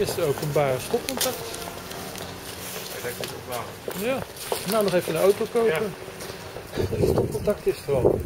Eerste openbare stopcontact. Ja. Nou, nog even een auto kopen. Ja. stopcontact is er al.